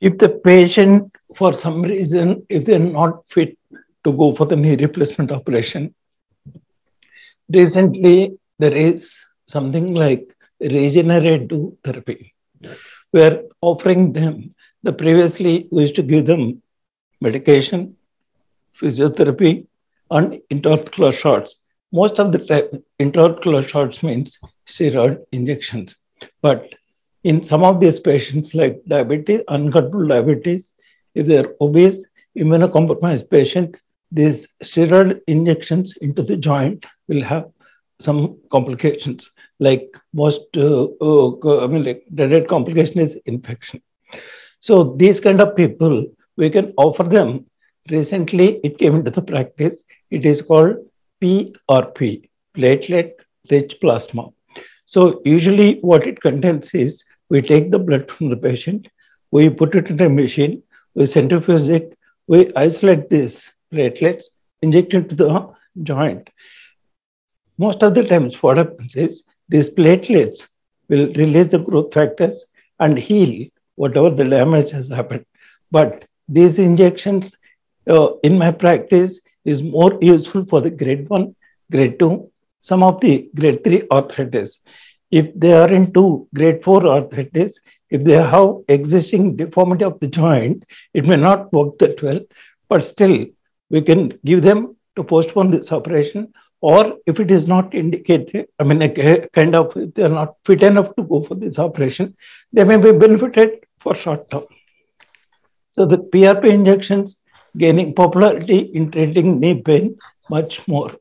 If the patient, for some reason, if they're not fit to go for the knee replacement operation, recently there is something like regenerative therapy. We're offering them the previously we used to give them medication, physiotherapy, and intraarticular shots. Most of the time, intraarticular shots means steroid injections. But in some of these patients, like diabetes, uncontrolled diabetes, if they're obese, immunocompromised patient, these steroid injections into the joint will have some complications. Like most, uh, uh, I mean, like dreaded complication is infection. So these kind of people, we can offer them. Recently, it came into the practice. It is called PRP, platelet-rich plasma. So usually what it contains is we take the blood from the patient, we put it in a machine, we centrifuge it, we isolate these platelets, inject into the joint. Most of the times what happens is these platelets will release the growth factors and heal whatever the damage has happened. But these injections uh, in my practice is more useful for the grade 1, grade 2, some of the grade 3 arthritis. If they are into grade 4 arthritis, if they have existing deformity of the joint, it may not work that well, but still we can give them to postpone this operation or if it is not indicated, I mean, a eh, kind of, they are not fit enough to go for this operation, they may be benefited for short term. So the PRP injections gaining popularity in treating knee pain much more.